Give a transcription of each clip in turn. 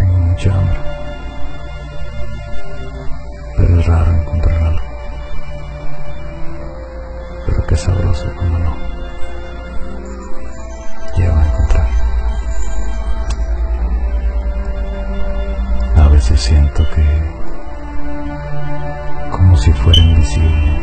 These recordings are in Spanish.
Tengo mucha hambre. Pero es raro encontrar algo. Pero qué sabroso como no. Llego a encontrar. A veces siento que... como si fuera invisible.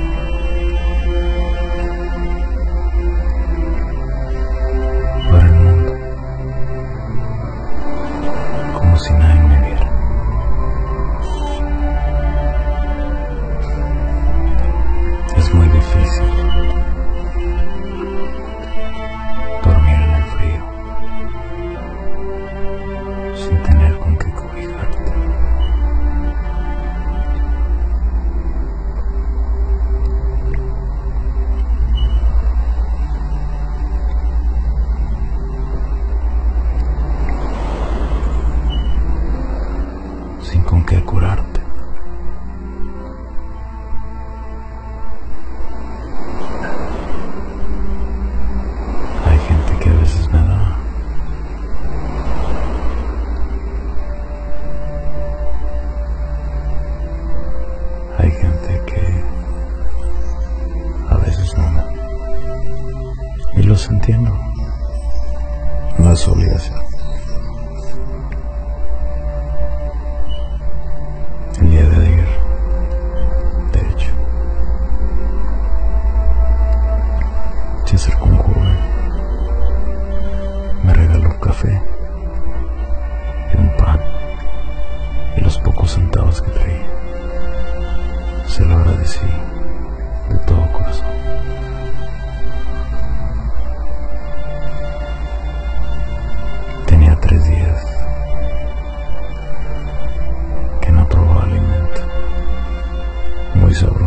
entiendo. No es obligación.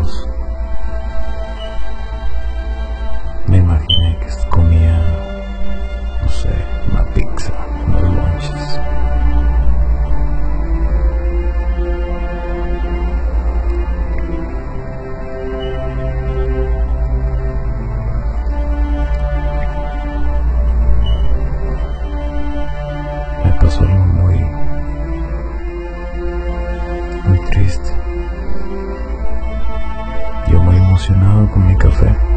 Christians. Христа.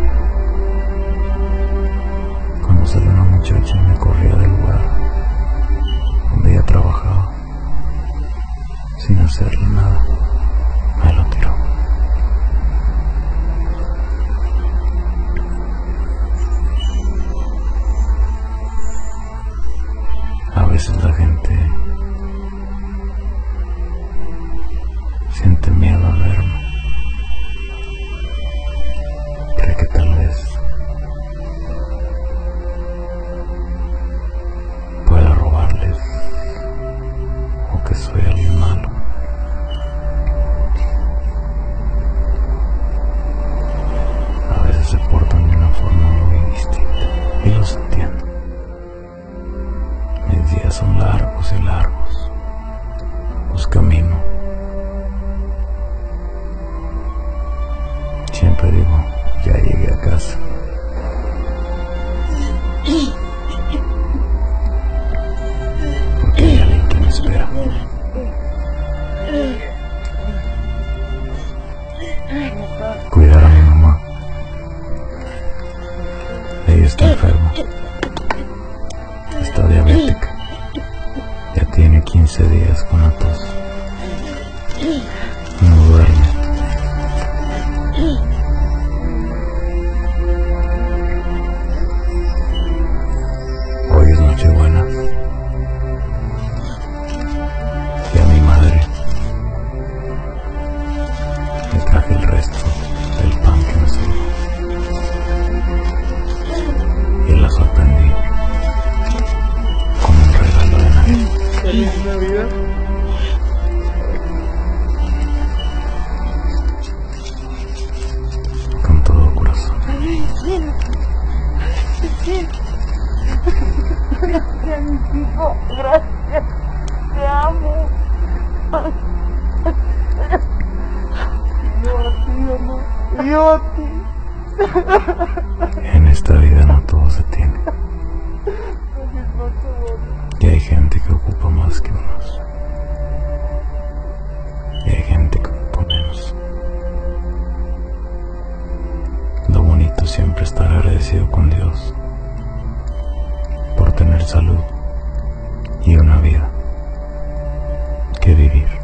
Ya tiene 15 días con la tos. Ti. En esta vida no todo se tiene. Y hay gente que ocupa más que unos. Y hay gente que ocupa menos. Lo bonito siempre estar agradecido con Dios por tener salud y una vida que vivir.